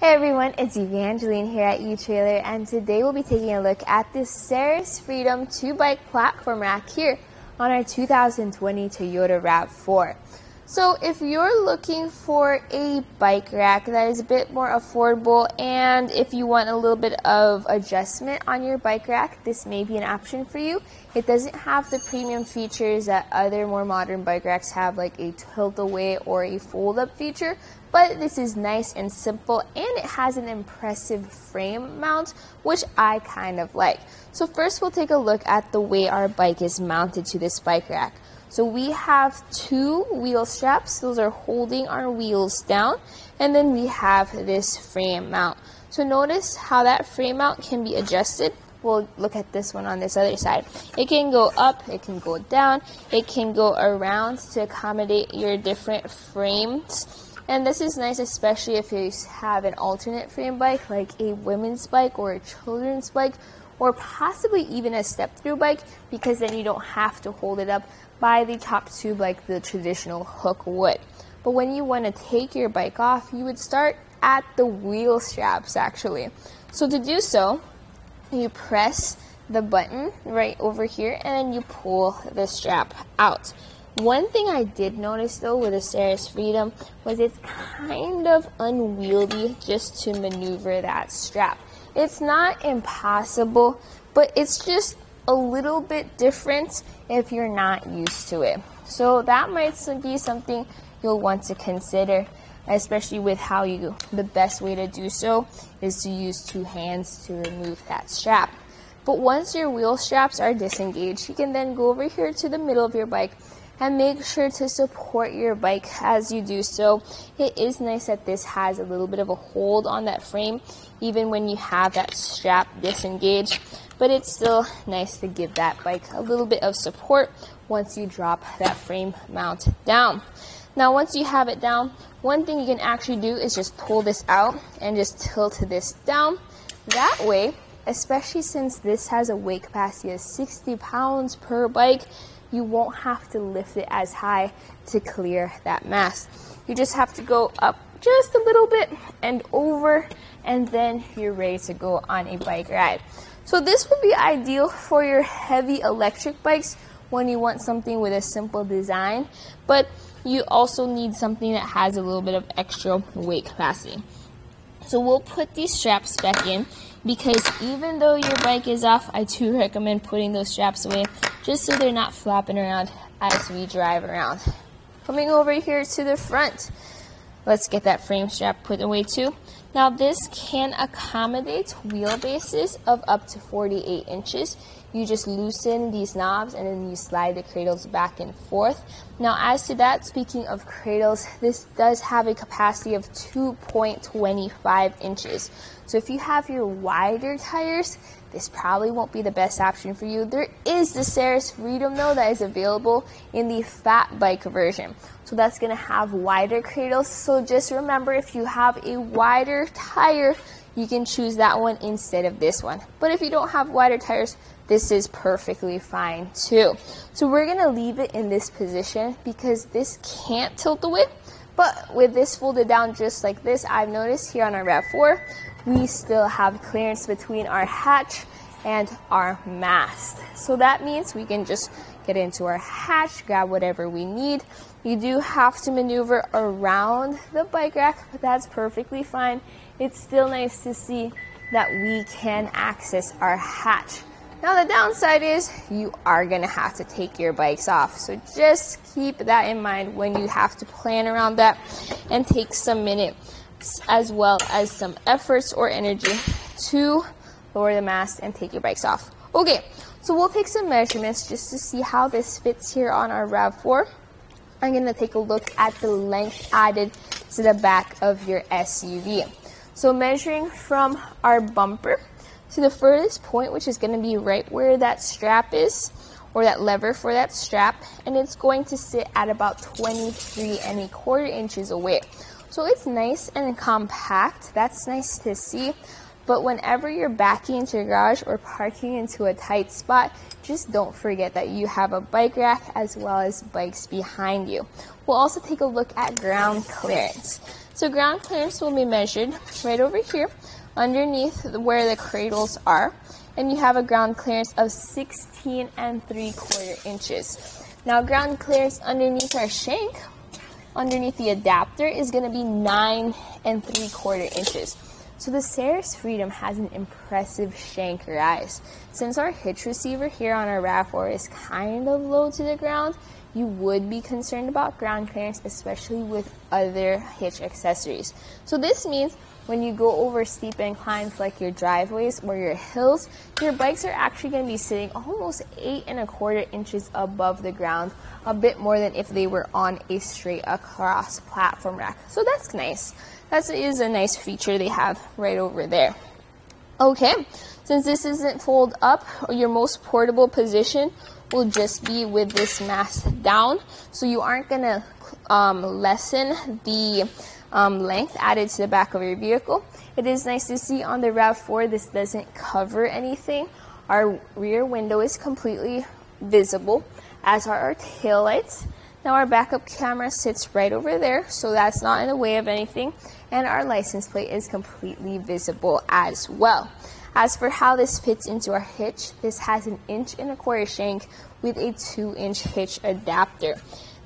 Hey everyone, it's Evangeline here at etrailer and today we'll be taking a look at this Saris Freedom 2-bike platform rack here on our 2020 Toyota RAV4. So if you're looking for a bike rack that is a bit more affordable and if you want a little bit of adjustment on your bike rack, this may be an option for you. It doesn't have the premium features that other more modern bike racks have like a tilt away or a fold up feature, but this is nice and simple and it has an impressive frame mount, which I kind of like. So first we'll take a look at the way our bike is mounted to this bike rack. So we have two wheel straps, those are holding our wheels down, and then we have this frame mount. So notice how that frame mount can be adjusted. We'll look at this one on this other side. It can go up, it can go down, it can go around to accommodate your different frames. And this is nice, especially if you have an alternate frame bike, like a women's bike or a children's bike, or possibly even a step through bike, because then you don't have to hold it up by the top tube like the traditional hook would. But when you want to take your bike off, you would start at the wheel straps actually. So to do so, you press the button right over here and then you pull the strap out. One thing I did notice though with the Saris Freedom was it's kind of unwieldy just to maneuver that strap. It's not impossible, but it's just a little bit different if you're not used to it. So that might be something you'll want to consider, especially with how you, the best way to do so is to use two hands to remove that strap. But once your wheel straps are disengaged, you can then go over here to the middle of your bike and make sure to support your bike as you do so. It is nice that this has a little bit of a hold on that frame even when you have that strap disengaged but it's still nice to give that bike a little bit of support once you drop that frame mount down. Now once you have it down, one thing you can actually do is just pull this out and just tilt this down. That way, especially since this has a weight capacity of 60 pounds per bike, you won't have to lift it as high to clear that mass. You just have to go up just a little bit and over, and then you're ready to go on a bike ride. So this would be ideal for your heavy electric bikes when you want something with a simple design, but you also need something that has a little bit of extra weight capacity. So we'll put these straps back in because even though your bike is off, I do recommend putting those straps away just so they're not flopping around as we drive around. Coming over here to the front, let's get that frame strap put away too. Now this can accommodate wheelbases of up to 48 inches. You just loosen these knobs and then you slide the cradles back and forth. Now as to that, speaking of cradles, this does have a capacity of 2.25 inches. So if you have your wider tires, this probably won't be the best option for you. There is the Saris Freedom though that is available in the fat bike version. So that's going to have wider cradles. So just remember if you have a wider tire, you can choose that one instead of this one. But if you don't have wider tires, this is perfectly fine too. So we're going to leave it in this position because this can't tilt the away. But with this folded down just like this, I've noticed here on our RAV4, we still have clearance between our hatch and our mast. So that means we can just get into our hatch, grab whatever we need. You do have to maneuver around the bike rack, but that's perfectly fine. It's still nice to see that we can access our hatch. Now the downside is you are going to have to take your bikes off. So just keep that in mind when you have to plan around that and take some minutes as well as some efforts or energy to lower the mast and take your bikes off. Okay, so we'll take some measurements just to see how this fits here on our RAV4. I'm going to take a look at the length added to the back of your SUV. So measuring from our bumper to the furthest point, which is going to be right where that strap is, or that lever for that strap, and it's going to sit at about 23 and a quarter inches away. So it's nice and compact. That's nice to see. But whenever you're backing into your garage or parking into a tight spot, just don't forget that you have a bike rack as well as bikes behind you. We'll also take a look at ground clearance. So ground clearance will be measured right over here underneath where the cradles are and you have a ground clearance of 16 and 3 quarter inches. Now ground clearance underneath our shank, underneath the adapter is going to be 9 and 3 quarter inches. So the Saris Freedom has an impressive shank rise. Since our hitch receiver here on our RAV4 is kind of low to the ground, you would be concerned about ground clearance, especially with other hitch accessories. So this means when you go over steep inclines like your driveways or your hills, your bikes are actually going to be sitting almost eight and a quarter inches above the ground, a bit more than if they were on a straight across platform rack. So that's nice. That is a nice feature they have right over there. Okay, since this isn't fold up, your most portable position will just be with this mast down. So you aren't gonna um, lessen the um, length added to the back of your vehicle. It is nice to see on the RAV4 this doesn't cover anything. Our rear window is completely visible, as are our tail lights. Now our backup camera sits right over there, so that's not in the way of anything, and our license plate is completely visible as well. As for how this fits into our hitch, this has an inch and a quarter shank with a two inch hitch adapter.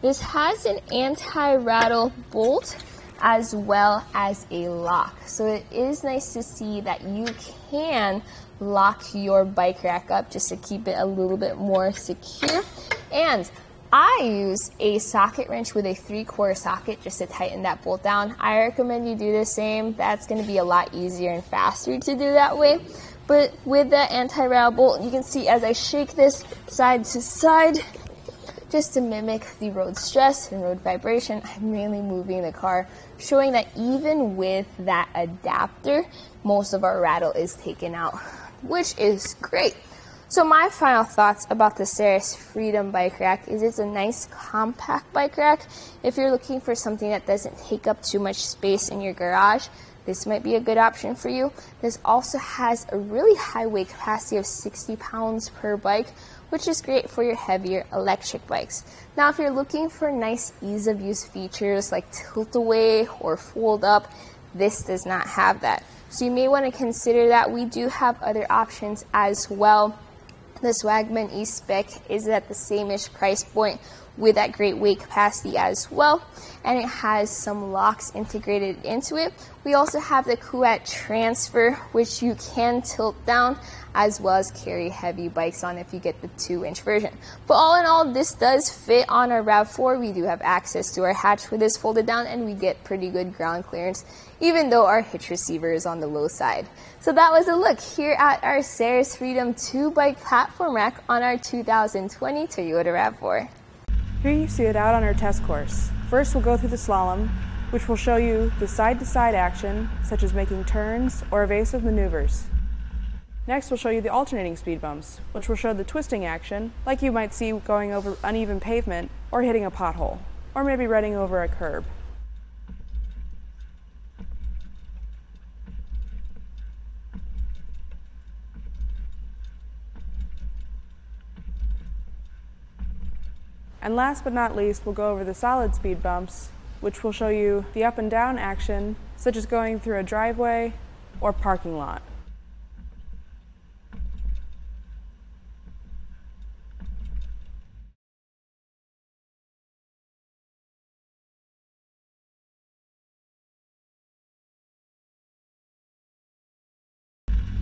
This has an anti-rattle bolt as well as a lock. So it is nice to see that you can lock your bike rack up just to keep it a little bit more secure. And I use a socket wrench with a three quarter socket just to tighten that bolt down. I recommend you do the same. That's going to be a lot easier and faster to do that way. But with the anti-rattle bolt, you can see as I shake this side to side, just to mimic the road stress and road vibration, I'm really moving the car, showing that even with that adapter, most of our rattle is taken out, which is great. So my final thoughts about the Saris Freedom bike rack is it's a nice compact bike rack. If you're looking for something that doesn't take up too much space in your garage, this might be a good option for you. This also has a really high weight capacity of 60 pounds per bike, which is great for your heavier electric bikes. Now, if you're looking for nice ease of use features like tilt away or fold up, this does not have that. So you may want to consider that. We do have other options as well. The Swagman E-Spec is at the same-ish price point with that great weight capacity as well. And it has some locks integrated into it. We also have the Kuat Transfer, which you can tilt down as well as carry heavy bikes on if you get the 2 inch version. But all in all, this does fit on our RAV4. We do have access to our hatch with this folded down and we get pretty good ground clearance, even though our hitch receiver is on the low side. So that was a look here at our Saris Freedom 2 bike platform rack on our 2020 Toyota RAV4. Here you see it out on our test course. First we'll go through the slalom, which will show you the side-to-side -side action, such as making turns or evasive maneuvers. Next we'll show you the alternating speed bumps, which will show the twisting action, like you might see going over uneven pavement or hitting a pothole, or maybe running over a curb. And last but not least, we'll go over the solid speed bumps, which will show you the up and down action, such as going through a driveway or parking lot.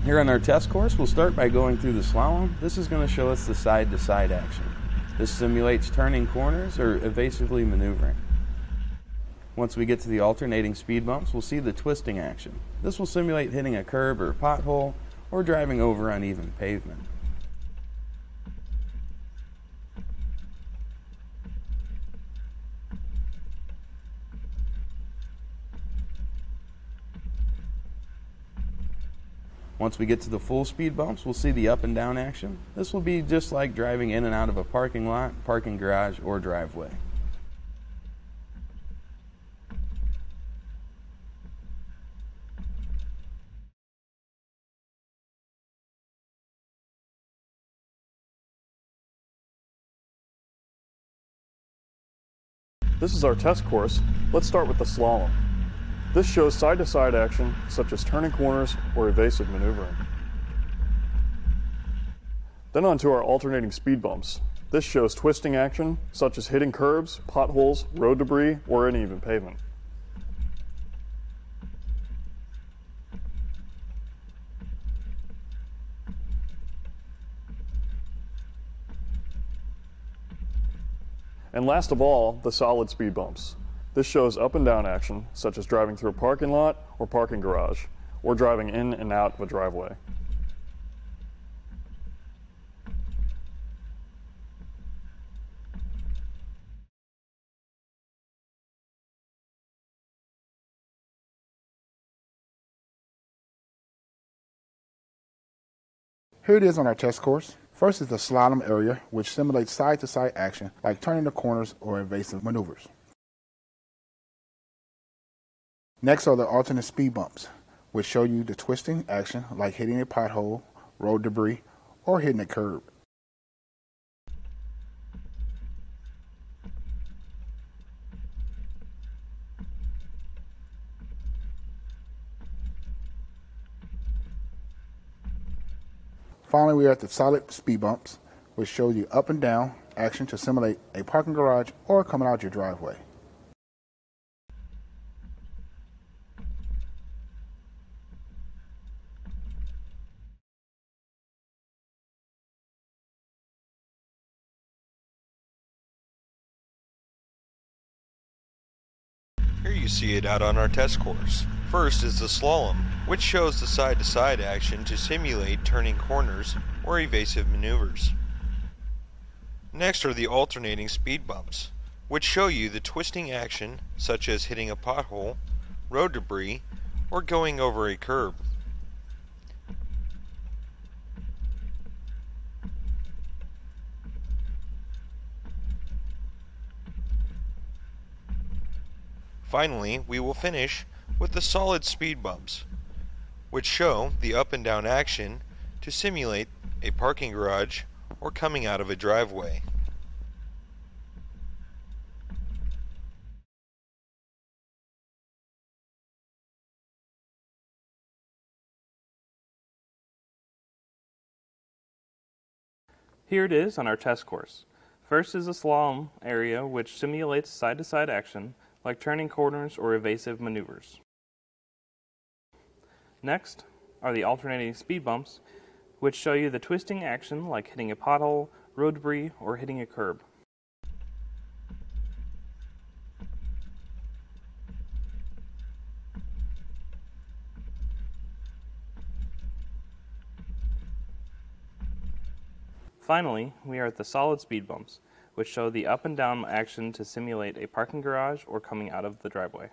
Here on our test course, we'll start by going through the slalom. This is going to show us the side-to-side -side action. This simulates turning corners or evasively maneuvering. Once we get to the alternating speed bumps, we'll see the twisting action. This will simulate hitting a curb or pothole or driving over uneven pavement. Once we get to the full speed bumps, we'll see the up and down action. This will be just like driving in and out of a parking lot, parking garage, or driveway. This is our test course. Let's start with the slalom. This shows side-to-side action such as turning corners or evasive maneuvering. Then on to our alternating speed bumps. This shows twisting action such as hitting curbs, potholes, road debris, or uneven pavement. And last of all, the solid speed bumps. This shows up and down action, such as driving through a parking lot or parking garage, or driving in and out of a driveway. Here it is on our test course. First is the slalom area, which simulates side-to-side action like turning the corners or evasive maneuvers. Next are the alternate speed bumps, which show you the twisting action like hitting a pothole, road debris, or hitting a curb. Finally, we are at the solid speed bumps, which show you up and down action to simulate a parking garage or coming out your driveway. Here you see it out on our test course. First is the slalom, which shows the side-to-side action to simulate turning corners or evasive maneuvers. Next are the alternating speed bumps, which show you the twisting action such as hitting a pothole, road debris, or going over a curb. Finally, we will finish with the solid speed bumps, which show the up and down action to simulate a parking garage or coming out of a driveway. Here it is on our test course. First is the slalom area, which simulates side to side action like turning corners or evasive maneuvers. Next are the alternating speed bumps, which show you the twisting action like hitting a pothole, road debris, or hitting a curb. Finally, we are at the solid speed bumps, which show the up and down action to simulate a parking garage or coming out of the driveway.